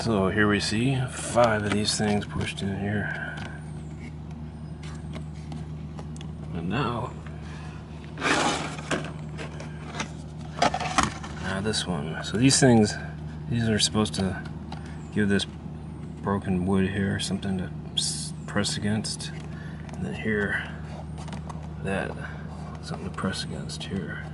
So here we see five of these things pushed in here. And now, now this one. So these things, these are supposed to give this broken wood here something to press against. And then here, that, something to press against here.